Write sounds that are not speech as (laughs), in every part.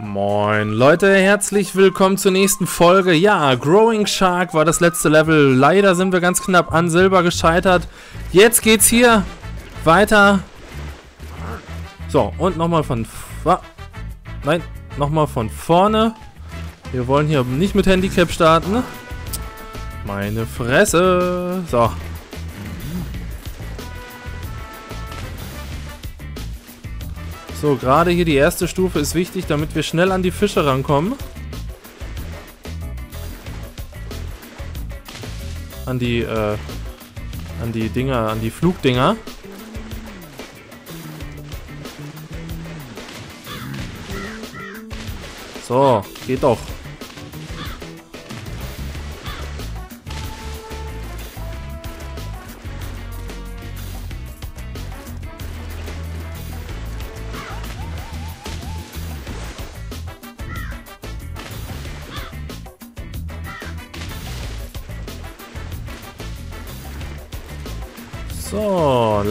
Moin Leute, herzlich willkommen zur nächsten Folge. Ja, Growing Shark war das letzte Level. Leider sind wir ganz knapp an Silber gescheitert. Jetzt geht's hier weiter. So, und nochmal von... Nein, nochmal von vorne. Wir wollen hier nicht mit Handicap starten. Meine Fresse. So, So, gerade hier die erste Stufe ist wichtig, damit wir schnell an die Fische rankommen. An die, äh, an die Dinger, an die Flugdinger. So, geht doch.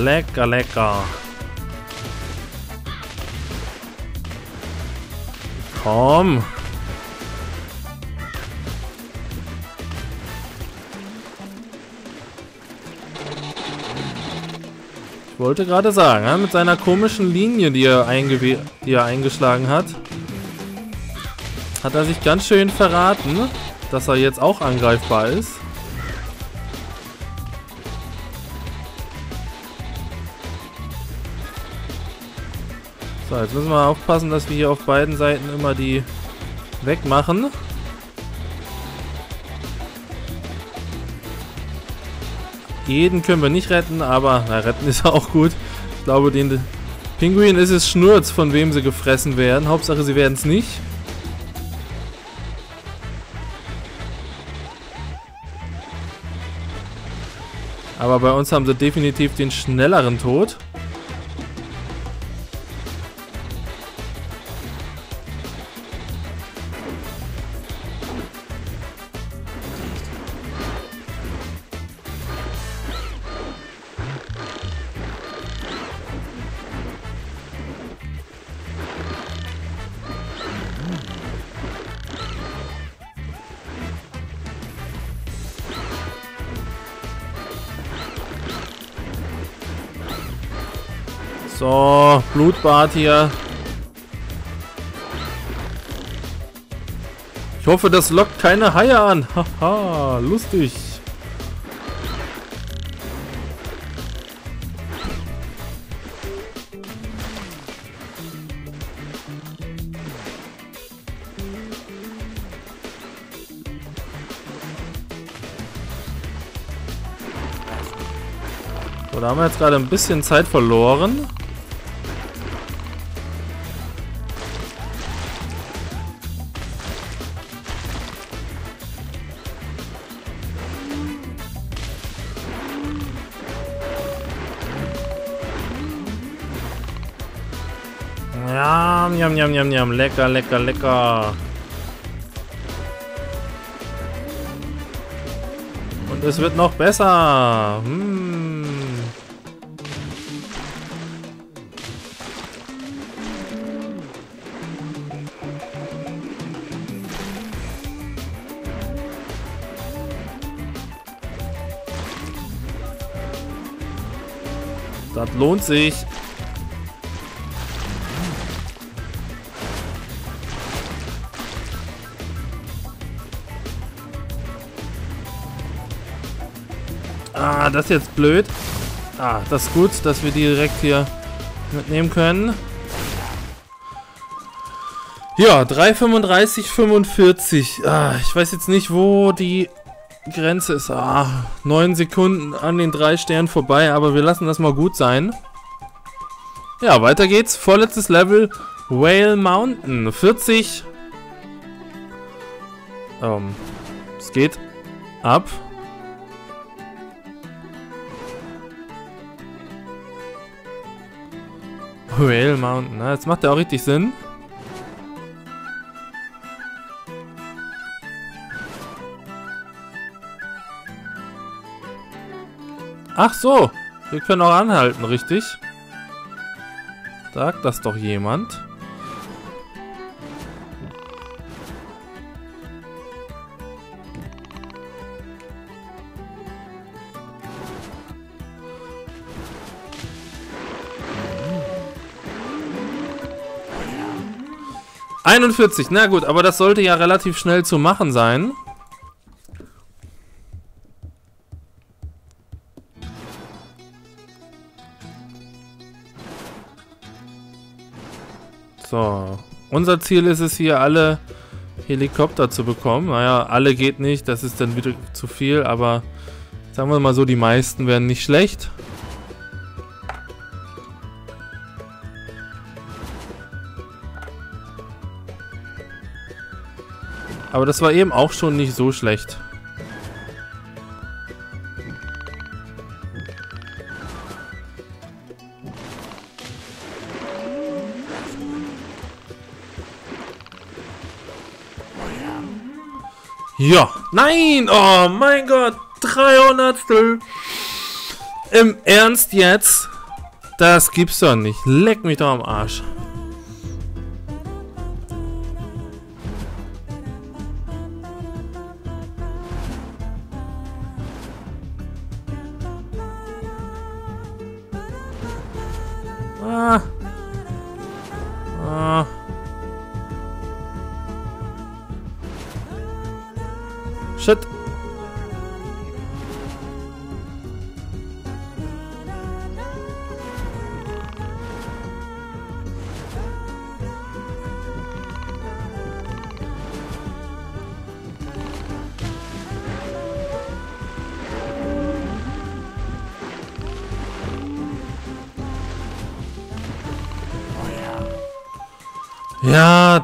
Lecker, lecker. Komm. Ich wollte gerade sagen, mit seiner komischen Linie, die er, die er eingeschlagen hat, hat er sich ganz schön verraten, dass er jetzt auch angreifbar ist. So, jetzt müssen wir aufpassen, dass wir hier auf beiden Seiten immer die wegmachen. Jeden können wir nicht retten, aber na, retten ist (laughs) auch gut. Ich glaube, den Pinguin ist es Schnurz, von wem sie gefressen werden. Hauptsache, sie werden es nicht. Aber bei uns haben sie definitiv den schnelleren Tod. So, Blutbad hier. Ich hoffe, das lockt keine Haie an. (laughs) Haha, lustig. So, da haben wir jetzt gerade ein bisschen Zeit verloren. Jam, jam, jam, jam, jam. Lecker, lecker, lecker. Und es wird noch besser. Hm. Das lohnt sich. Ah, das ist jetzt blöd. Ah, das ist gut, dass wir die direkt hier mitnehmen können. Ja, 3,35, 45. Ah, ich weiß jetzt nicht, wo die Grenze ist. Ah, 9 Sekunden an den drei Sternen vorbei, aber wir lassen das mal gut sein. Ja, weiter geht's. Vorletztes Level. Whale Mountain. 40. Ähm, es geht ab. Whale Mountain. Na, jetzt macht der auch richtig Sinn. Ach so. Wir können auch anhalten, richtig? Sagt das doch jemand. 41, na gut, aber das sollte ja relativ schnell zu machen sein. So, unser Ziel ist es hier, alle Helikopter zu bekommen. Naja, alle geht nicht, das ist dann wieder zu viel, aber sagen wir mal so, die meisten werden nicht schlecht. Aber das war eben auch schon nicht so schlecht. Ja. Nein! Oh mein Gott! 300. Im Ernst jetzt? Das gibt's doch nicht. Leck mich doch am Arsch. Ah. Ah. Shit.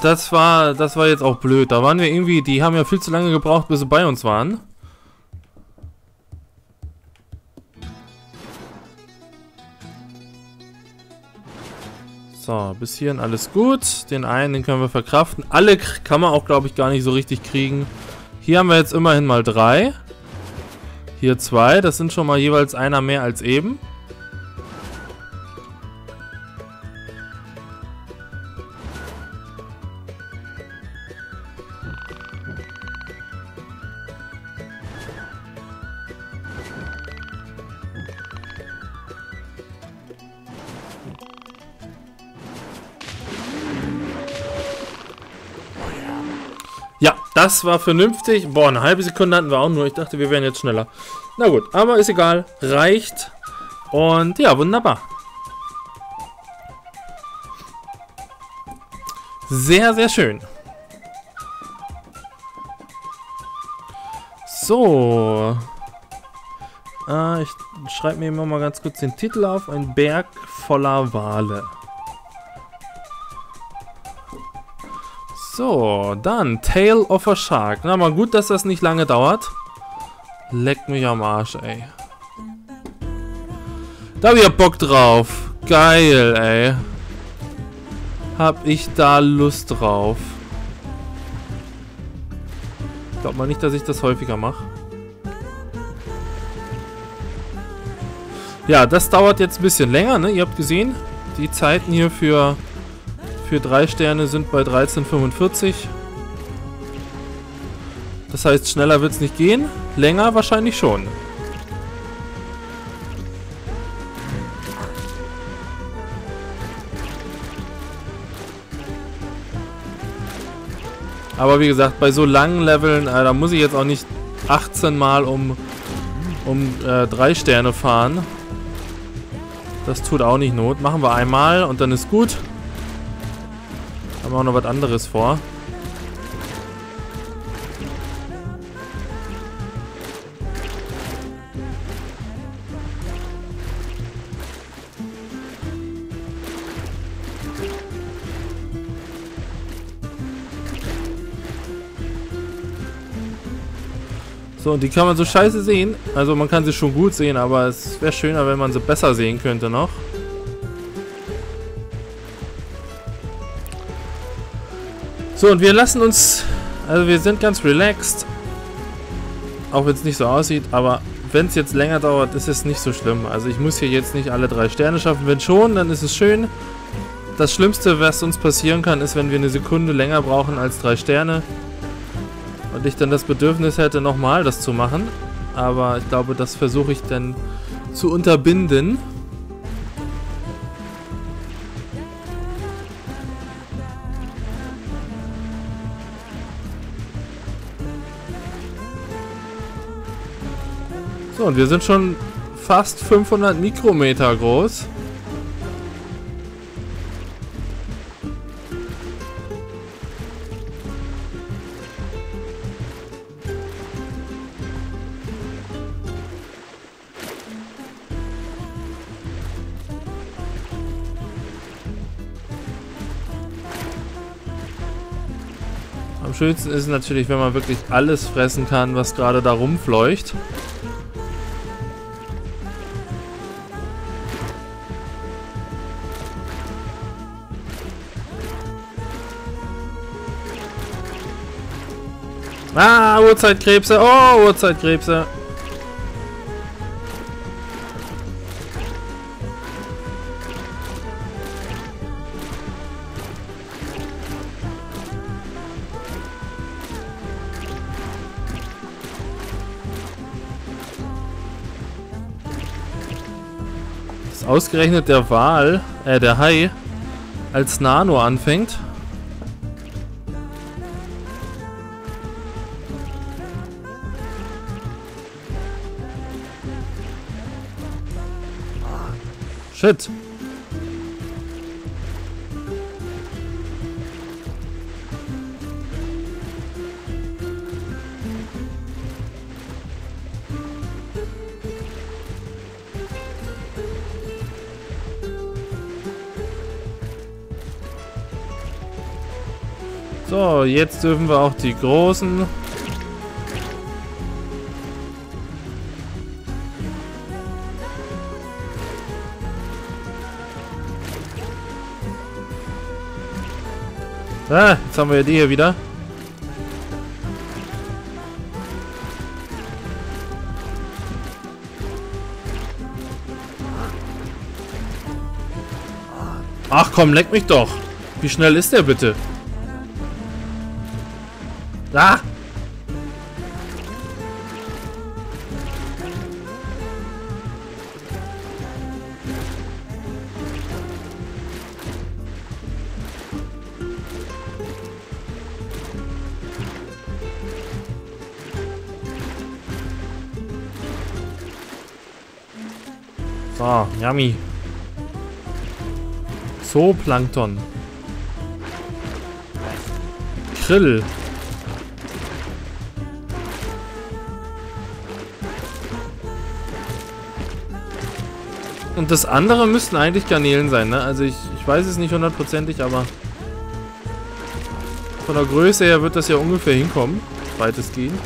Das war, das war jetzt auch blöd. Da waren wir irgendwie, die haben ja viel zu lange gebraucht, bis sie bei uns waren. So, bis hierhin alles gut. Den einen, den können wir verkraften. Alle kann man auch, glaube ich, gar nicht so richtig kriegen. Hier haben wir jetzt immerhin mal drei. Hier zwei. Das sind schon mal jeweils einer mehr als eben. Das war vernünftig. Boah, eine halbe Sekunde hatten wir auch nur. Ich dachte, wir wären jetzt schneller. Na gut, aber ist egal. Reicht. Und ja, wunderbar. Sehr, sehr schön. So. Äh, ich schreibe mir immer mal ganz kurz den Titel auf. Ein Berg voller Wale. So, dann Tail of a Shark. Na mal gut, dass das nicht lange dauert. Leck mich am Arsch, ey. Da hab ich ja Bock drauf. Geil, ey. Hab ich da Lust drauf. Ich glaube mal nicht, dass ich das häufiger mache. Ja, das dauert jetzt ein bisschen länger, ne? Ihr habt gesehen, die Zeiten hier für für drei Sterne sind bei 13,45. Das heißt, schneller wird es nicht gehen. Länger wahrscheinlich schon. Aber wie gesagt, bei so langen Leveln, äh, da muss ich jetzt auch nicht 18 Mal um, um äh, drei Sterne fahren. Das tut auch nicht Not. Machen wir einmal und dann ist gut. Haben auch noch was anderes vor. So, und die kann man so scheiße sehen. Also man kann sie schon gut sehen, aber es wäre schöner, wenn man sie besser sehen könnte noch. So, und wir lassen uns... Also wir sind ganz relaxed. Auch wenn es nicht so aussieht, aber wenn es jetzt länger dauert, ist es nicht so schlimm. Also ich muss hier jetzt nicht alle drei Sterne schaffen. Wenn schon, dann ist es schön. Das Schlimmste, was uns passieren kann, ist, wenn wir eine Sekunde länger brauchen als drei Sterne. Und ich dann das Bedürfnis hätte, nochmal das zu machen. Aber ich glaube, das versuche ich dann zu unterbinden. So, und wir sind schon fast 500 Mikrometer groß. Am schönsten ist natürlich, wenn man wirklich alles fressen kann, was gerade da rumfleucht. Urzeitkrebse. Oh, Urzeitkrebse. Dass ausgerechnet der Wal, äh, der Hai, als Nano anfängt. Shit. So, jetzt dürfen wir auch die großen Ah, jetzt haben wir die hier wieder. Ach komm, leck mich doch. Wie schnell ist der bitte? So, yummy. Zooplankton. Krill. Und das andere müssten eigentlich Garnelen sein, ne? Also ich, ich weiß es nicht hundertprozentig, aber von der Größe her wird das ja ungefähr hinkommen, weitestgehend.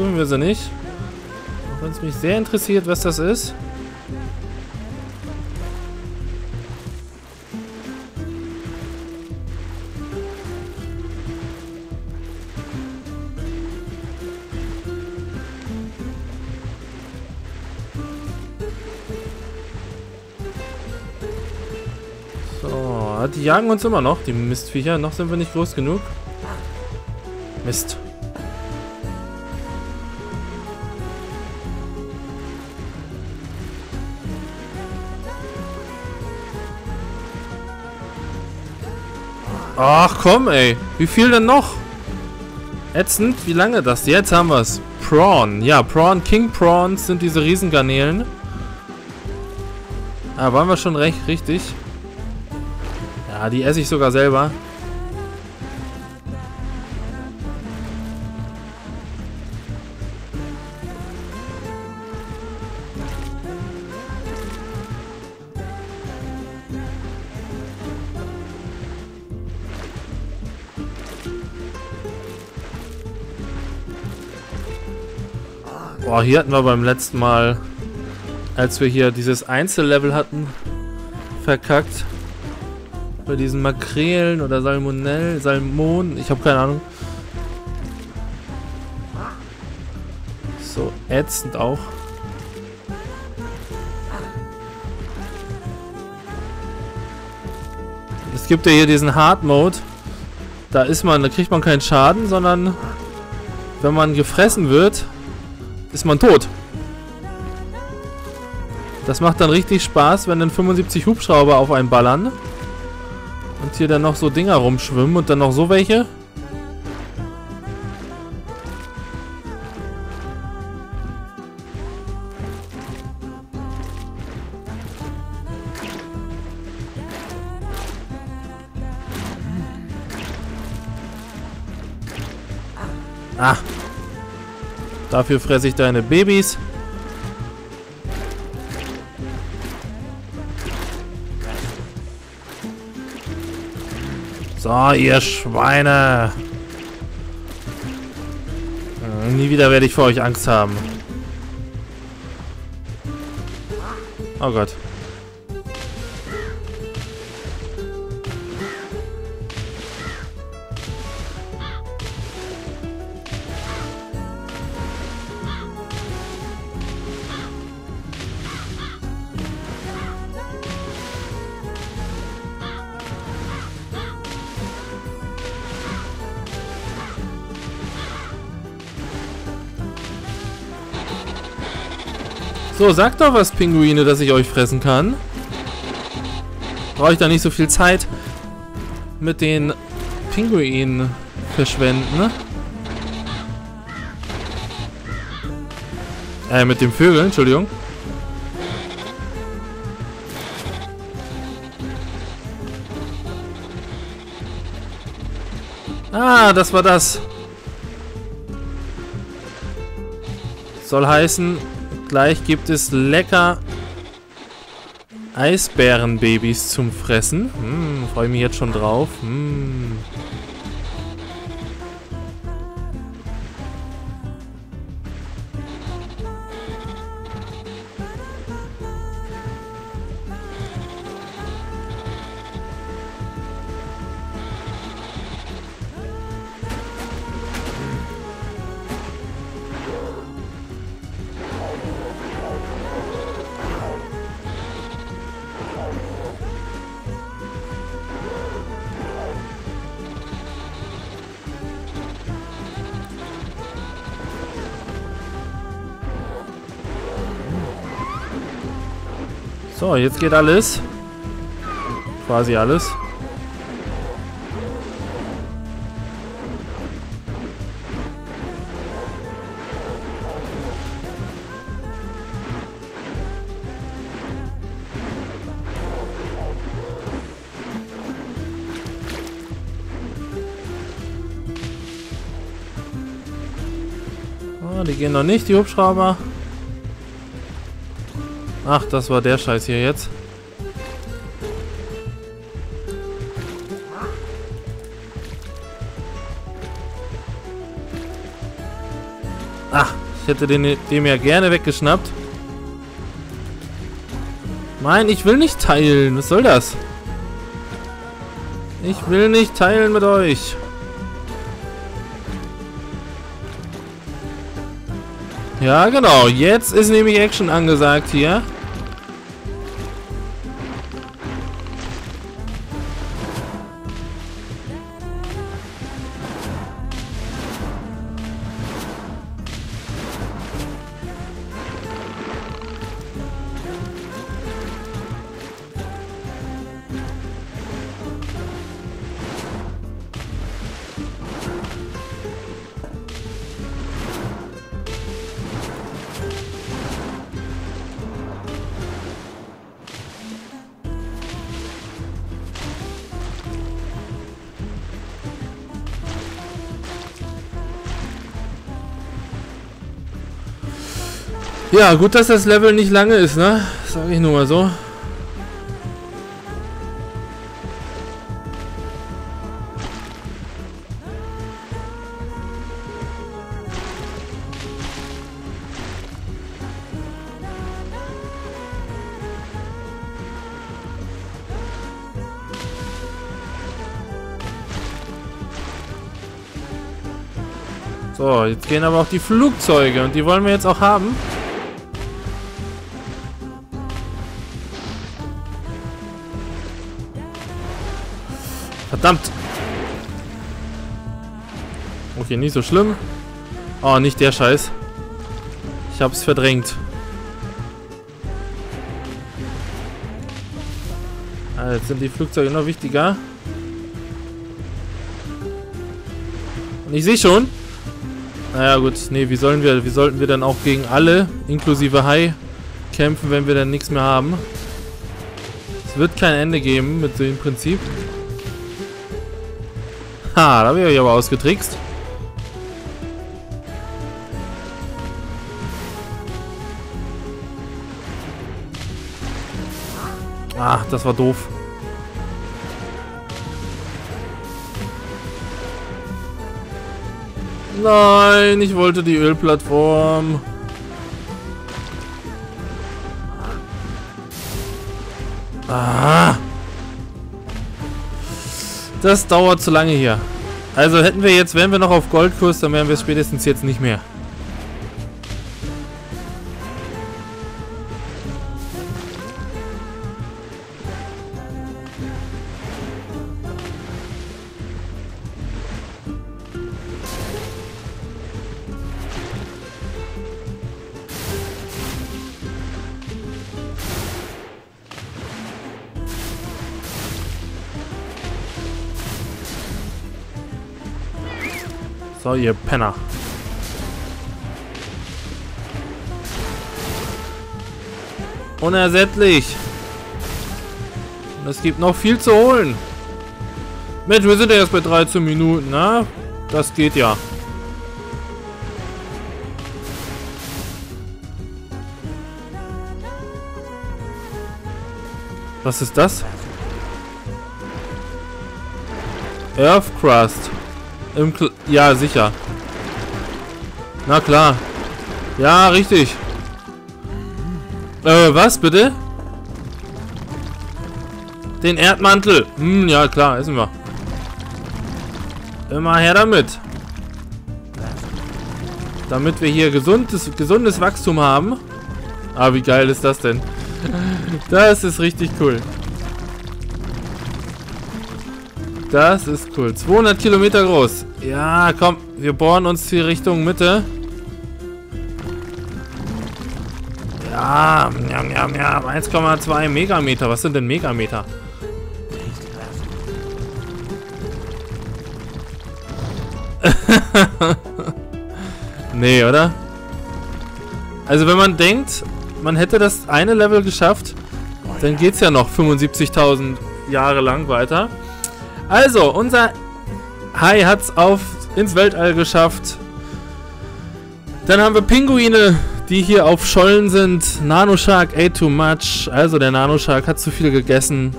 Tun wir sie nicht. Wenn es mich sehr interessiert, was das ist. So, die jagen uns immer noch, die Mistviecher. Noch sind wir nicht groß genug. Mist. Ach komm, ey. Wie viel denn noch? Ätzend, wie lange das? Jetzt haben wir es. Prawn. Ja, Prawn. King Prawns sind diese Riesengarnelen. Ah, waren wir schon recht richtig. Ja, die esse ich sogar selber. Oh, hier hatten wir beim letzten Mal, als wir hier dieses Einzellevel hatten, verkackt. Bei diesen Makrelen oder Salmonellen, Salmonen, ich habe keine Ahnung. So ätzend auch. Es gibt ja hier diesen Hard Mode. Da ist man, da kriegt man keinen Schaden, sondern wenn man gefressen wird, ist man tot. Das macht dann richtig Spaß, wenn dann 75 Hubschrauber auf einen ballern. Und hier dann noch so Dinger rumschwimmen und dann noch so welche. Ah. Dafür fresse ich deine Babys. So, ihr Schweine. Hm, nie wieder werde ich vor euch Angst haben. Oh Gott. So, sagt doch was, Pinguine, dass ich euch fressen kann. Brauche ich da nicht so viel Zeit mit den Pinguinen verschwenden, ne? Äh, mit den Vögeln, Entschuldigung. Ah, das war das. Soll heißen, Gleich gibt es lecker Eisbärenbabys zum Fressen. Hm, freue mich jetzt schon drauf. Hm. So, jetzt geht alles. Quasi alles. Oh, die gehen noch nicht, die Hubschrauber. Ach, das war der Scheiß hier jetzt. Ach, ich hätte den, dem ja gerne weggeschnappt. Nein, ich will nicht teilen. Was soll das? Ich will nicht teilen mit euch. Ja, genau. Jetzt ist nämlich Action angesagt hier. Ja, gut, dass das Level nicht lange ist, ne? Sag ich nur mal so. So, jetzt gehen aber auch die Flugzeuge und die wollen wir jetzt auch haben. Verdammt. Okay, nicht so schlimm. Oh, nicht der Scheiß. Ich hab's verdrängt. Ah, jetzt sind die Flugzeuge noch wichtiger. Und ich sehe schon. Naja gut, nee, wie sollen wir, wie sollten wir dann auch gegen alle, inklusive Hai, kämpfen, wenn wir dann nichts mehr haben? Es wird kein Ende geben mit dem Prinzip. Ha, da habe ich aber ausgetrickst. Ach, das war doof. Nein, ich wollte die Ölplattform. Das dauert zu lange hier. Also hätten wir jetzt, wären wir noch auf Goldkurs, dann wären wir spätestens jetzt nicht mehr. So, ihr Penner. Unersättlich. Es gibt noch viel zu holen. Mensch, wir sind ja erst bei 13 Minuten, na? Das geht ja. Was ist das? Earth Crust. Im Kl ja, sicher. Na klar. Ja, richtig. Äh, was bitte? Den Erdmantel. Hm, ja klar, essen wir. Immer her damit. Damit wir hier gesundes, gesundes Wachstum haben. Ah, wie geil ist das denn? (laughs) Das ist richtig cool. Das ist cool. 200 Kilometer groß. Ja, komm. Wir bohren uns hier Richtung Mitte. Ja, ja, ja, ja. 1,2 Megameter. Was sind denn Megameter? (laughs) nee, oder? Also wenn man denkt, man hätte das eine Level geschafft, dann geht es ja noch 75.000 Jahre lang weiter. Also, unser Hai hat es auf ins Weltall geschafft. Dann haben wir Pinguine, die hier auf Schollen sind. Nanoshark ate too much. Also der Nanoshark hat zu viel gegessen.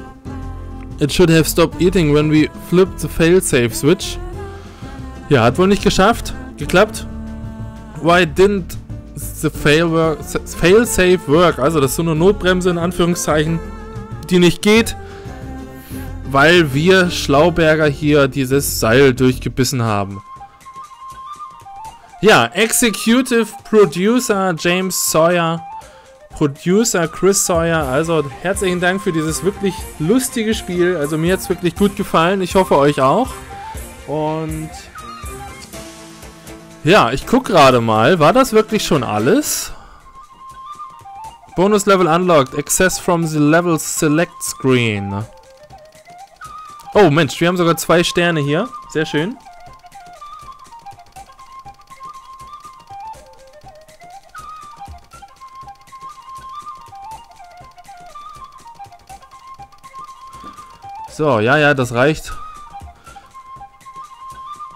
It should have stopped eating when we flipped the failsafe switch. Ja, hat wohl nicht geschafft. Geklappt. Why didn't the failsafe work? Also das ist so eine Notbremse in Anführungszeichen, die nicht geht weil wir Schlauberger hier dieses Seil durchgebissen haben. Ja, Executive Producer James Sawyer, Producer Chris Sawyer. Also herzlichen Dank für dieses wirklich lustige Spiel. Also mir hat es wirklich gut gefallen. Ich hoffe euch auch. Und ja, ich gucke gerade mal. War das wirklich schon alles? Bonus Level unlocked. Access from the Level Select Screen. Oh, Mensch, wir haben sogar zwei Sterne hier. Sehr schön. So, ja, ja, das reicht.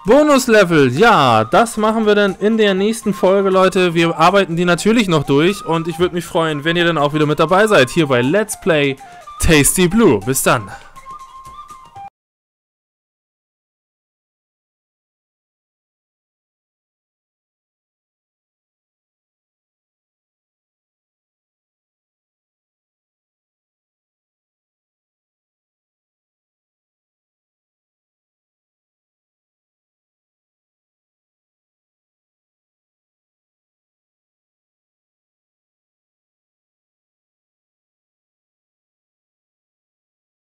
Bonuslevel, ja, das machen wir dann in der nächsten Folge, Leute. Wir arbeiten die natürlich noch durch und ich würde mich freuen, wenn ihr dann auch wieder mit dabei seid, hier bei Let's Play Tasty Blue. Bis dann.